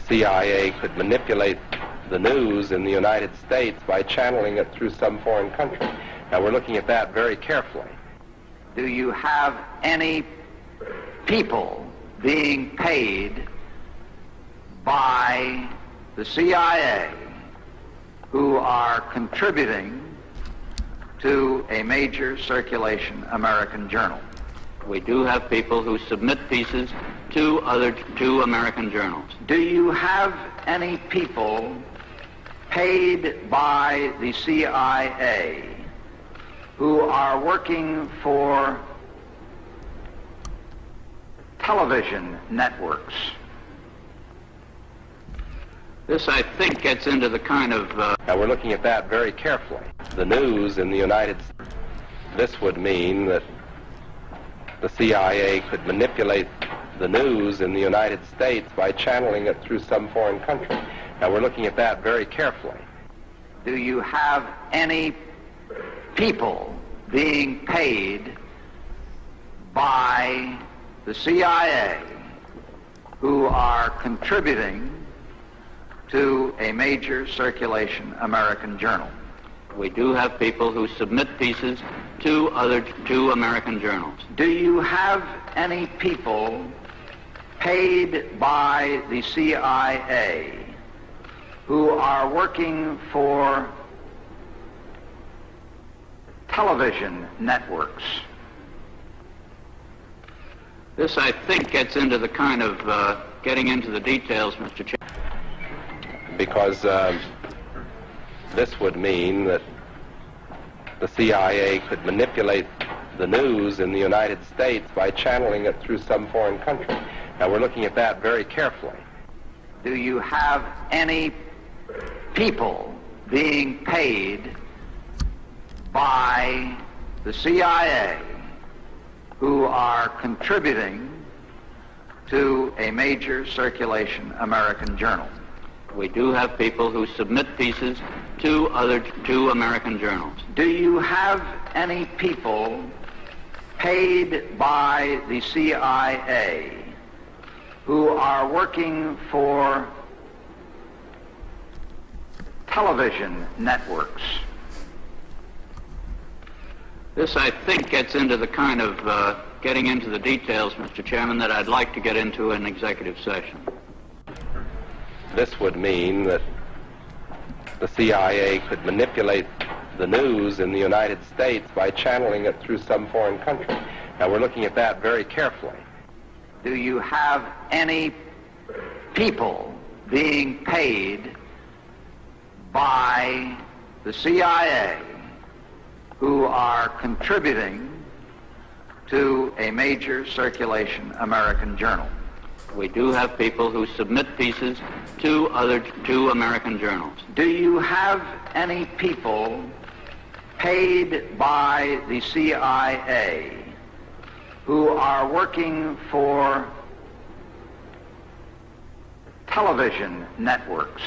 CIA could manipulate the news in the United States by channeling it through some foreign country. Now, we're looking at that very carefully. Do you have any people being paid by the CIA who are contributing to a major circulation American journal? We do have people who submit pieces to other to American journals. Do you have any people paid by the CIA who are working for television networks? This, I think, gets into the kind of. Uh, now, we're looking at that very carefully. The news in the United States. This would mean that the CIA could manipulate the news in the United States by channeling it through some foreign country. Now, we're looking at that very carefully. Do you have any people being paid by the CIA who are contributing to a major circulation American journal? We do have people who submit pieces to other to American journals. Do you have any people paid by the CIA who are working for television networks? This, I think, gets into the kind of uh, getting into the details, Mr. Chairman. Because uh, this would mean that the CIA could manipulate the news in the United States by channeling it through some foreign country. Now, we're looking at that very carefully. Do you have any people being paid by the CIA who are contributing to a major circulation American journal? We do have people who submit pieces to other to American journals. Do you have any people paid by the CIA who are working for television networks? This, I think, gets into the kind of uh, getting into the details, Mr. Chairman, that I'd like to get into in executive session. This would mean that the CIA could manipulate the news in the United States by channeling it through some foreign country. Now, we're looking at that very carefully. Do you have any people being paid by the CIA who are contributing to a major circulation American journal? We do have people who submit pieces to other to American journals. Do you have any people paid by the CIA who are working for television networks?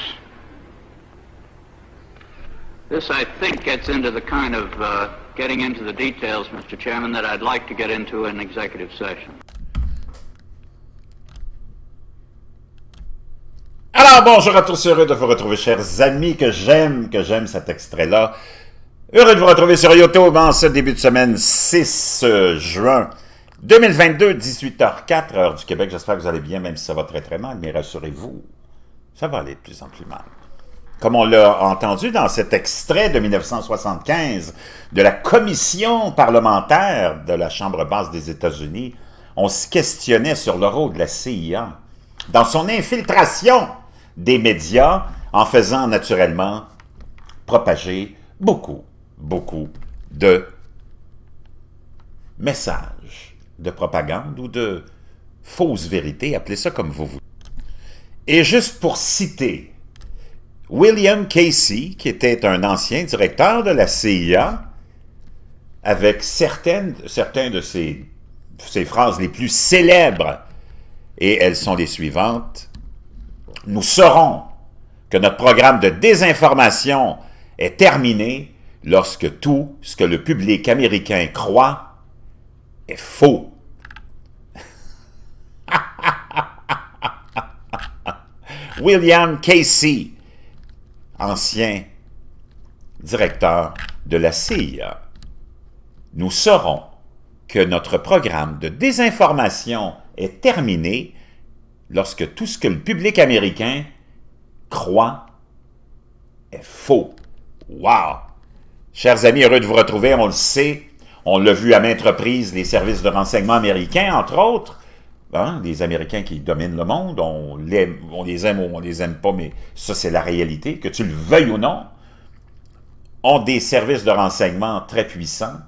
This, I think, gets into the kind of uh, getting into the details, Mr. Chairman, that I'd like to get into in executive session. Alors, bonjour à tous, heureux de vous retrouver, chers amis, que j'aime, que j'aime cet extrait-là. Heureux de vous retrouver sur YouTube en ce début de semaine 6 juin 2022, 18h04, heure du Québec. J'espère que vous allez bien, même si ça va très très mal, mais rassurez-vous, ça va aller de plus en plus mal. Comme on l'a entendu dans cet extrait de 1975 de la commission parlementaire de la Chambre basse des États-Unis, on se questionnait sur le rôle de la CIA dans son infiltration des médias en faisant naturellement propager beaucoup, beaucoup de messages de propagande ou de fausses vérités, appelez ça comme vous voulez. Et juste pour citer William Casey, qui était un ancien directeur de la CIA, avec certaines, de ses phrases les plus célèbres, et elles sont les suivantes. Nous saurons que notre programme de désinformation est terminé lorsque tout ce que le public américain croit est faux. William Casey, ancien directeur de la CIA. Nous saurons que notre programme de désinformation est terminé lorsque tout ce que le public américain croit est faux. Wow! Chers amis, heureux de vous retrouver, on le sait, on l'a vu à maintes reprises, les services de renseignement américains, entre autres, hein, les Américains qui dominent le monde, on les, aime ou on les aime pas, mais ça c'est la réalité, que tu le veuilles ou non, ont des services de renseignement très puissants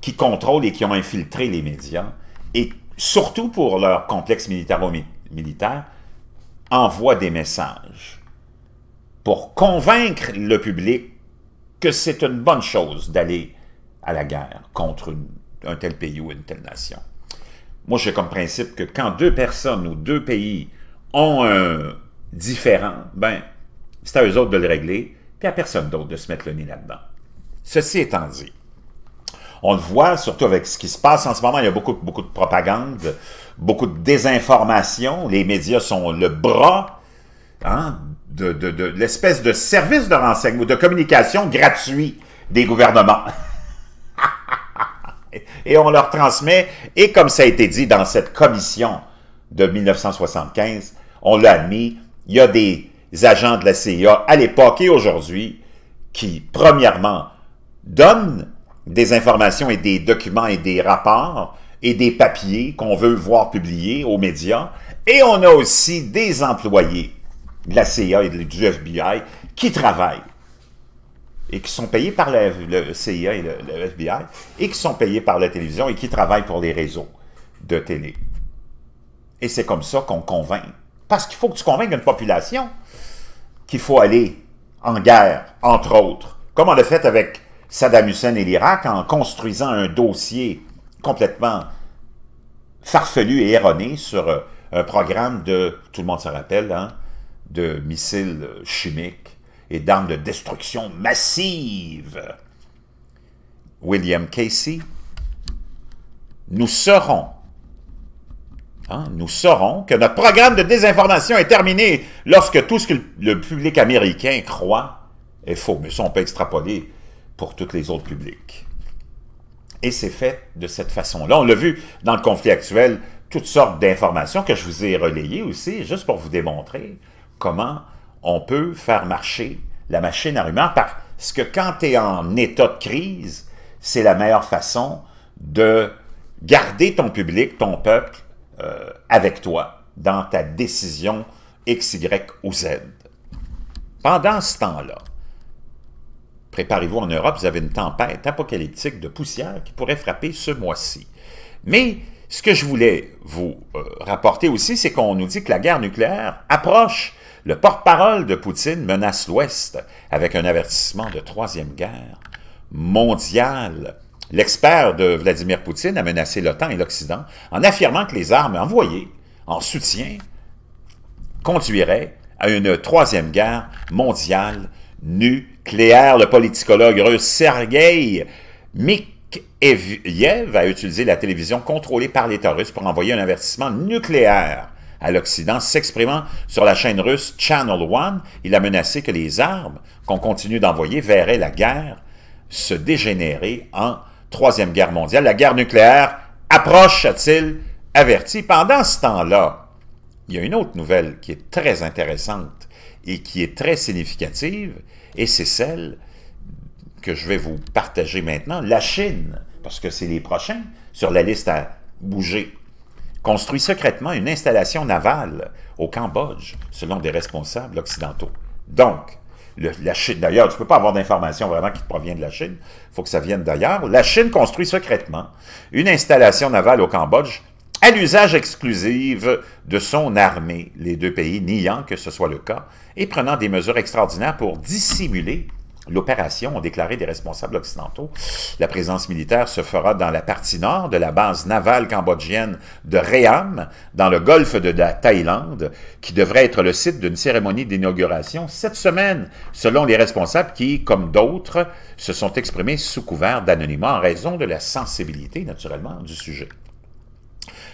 qui contrôlent et qui ont infiltré les médias, et surtout pour leur complexe militaro-militaire, envoient des messages pour convaincre le public que c'est une bonne chose d'aller à la guerre contre un tel pays ou une telle nation. Moi, j'ai comme principe que quand deux personnes ou deux pays ont un différent, ben, c'est à eux autres de le régler, puis à personne d'autre de se mettre le nez là-dedans. Ceci étant dit, on le voit, surtout avec ce qui se passe en ce moment, il y a beaucoup, beaucoup de propagande, beaucoup de désinformation, les médias sont le bras hein, de, l'espèce de service de renseignement de communication gratuit des gouvernements. et on leur transmet, et comme ça a été dit dans cette commission de 1975, on l'a admis, il y a des agents de la CIA à l'époque et aujourd'hui qui, premièrement, donnent des informations et des documents et des rapports et des papiers qu'on veut voir publiés aux médias, et on a aussi des employés de la CIA et du FBI qui travaillent et qui sont payés par le, CIA et le, FBI et qui sont payés par la télévision et qui travaillent pour les réseaux de télé. Et c'est comme ça qu'on convainc. Parce qu'il faut que tu convainques une population qu'il faut aller en guerre, entre autres, comme on l'a fait avec Saddam Hussein et l'Irak en construisant un dossier complètement farfelu et erroné sur euh, un programme de, tout le monde se rappelle, hein, de missiles chimiques et d'armes de destruction massive. William Casey, nous saurons, hein, nous saurons que notre programme de désinformation est terminé lorsque tout ce que le public américain croit est faux. Mais ça, on peut extrapoler pour tous les autres publics. Et c'est fait de cette façon-là. On l'a vu dans le conflit actuel, toutes sortes d'informations que je vous ai relayées aussi, juste pour vous démontrer comment on peut faire marcher la machine à rumeurs, parce que quand tu es en état de crise, c'est la meilleure façon de garder ton public, ton peuple, euh, avec toi dans ta décision X, Y ou Z. Pendant ce temps-là, préparez-vous en Europe, vous avez une tempête apocalyptique de poussière qui pourrait frapper ce mois-ci. Mais ce que je voulais vous euh, rapporter aussi, c'est qu'on nous dit que la guerre nucléaire approche le porte-parole de Poutine menace l'Ouest avec un avertissement de troisième guerre mondiale. L'expert de Vladimir Poutine a menacé l'OTAN et l'Occident en affirmant que les armes envoyées en soutien conduiraient à une troisième guerre mondiale nucléaire. Le politicologue russe Sergei Mikheyev a utilisé la télévision contrôlée par l'État russe pour envoyer un avertissement nucléaire à l'Occident. S'exprimant sur la chaîne russe Channel One, il a menacé que les armes qu'on continue d'envoyer verraient la guerre se dégénérer en Troisième Guerre mondiale. La guerre nucléaire approche, a-t-il averti. Pendant ce temps-là, il y a une autre nouvelle qui est très intéressante et qui est très significative, et c'est celle que je vais vous partager maintenant. La Chine, parce que c'est les prochains sur la liste à bouger construit secrètement une installation navale au Cambodge, selon des responsables occidentaux. Donc, la Chine, d'ailleurs, tu ne peux pas avoir d'informations vraiment qui proviennent de la Chine, il faut que ça vienne d'ailleurs. La Chine construit secrètement une installation navale au Cambodge à l'usage exclusif de son armée, les deux pays niant que ce soit le cas, et prenant des mesures extraordinaires pour dissimuler L'opération, ont déclaré des responsables occidentaux. La présence militaire se fera dans la partie nord de la base navale cambodgienne de Ream, dans le golfe de la Thaïlande, qui devrait être le site d'une cérémonie d'inauguration cette semaine, selon les responsables qui, comme d'autres, se sont exprimés sous couvert d'anonymat en raison de la sensibilité, naturellement, du sujet.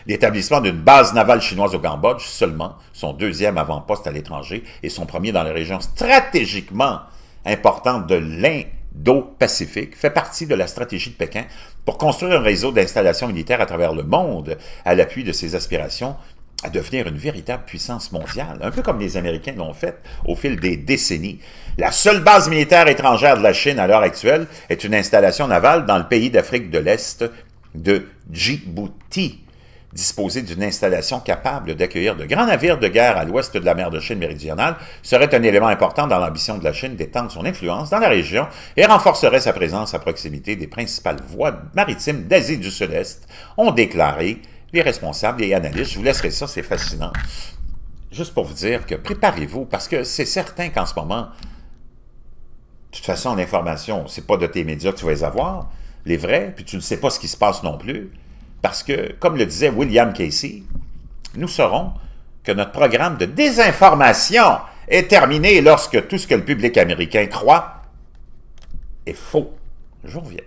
L'établissement d'une base navale chinoise au Cambodge, seulement son deuxième avant-poste à l'étranger et son premier dans la région stratégiquement importante de l'Indo-Pacifique, fait partie de la stratégie de Pékin pour construire un réseau d'installations militaires à travers le monde à l'appui de ses aspirations à devenir une véritable puissance mondiale, un peu comme les Américains l'ont fait au fil des décennies. La seule base militaire étrangère de la Chine à l'heure actuelle est une installation navale dans le pays d'Afrique de l'Est de Djibouti, disposée d'une installation capable d'accueillir de grands navires de guerre à l'ouest de la mer de Chine méridionale, serait un élément important dans l'ambition de la Chine d'étendre son influence dans la région et renforcerait sa présence à proximité des principales voies maritimes d'Asie du Sud-Est, ont déclaré les responsables, les analystes. Je vous laisserai ça, c'est fascinant. Juste pour vous dire que préparez-vous, parce que c'est certain qu'en ce moment, de toute façon, l'information, c'est pas de tes médias que tu vas les avoir, les vrais, puis tu ne sais pas ce qui se passe non plus, parce que, comme le disait William Casey, nous saurons que notre programme de désinformation est terminé lorsque tout ce que le public américain croit est faux. Je vous reviens.